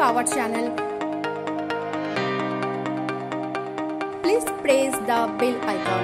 our channel. Please press the bell icon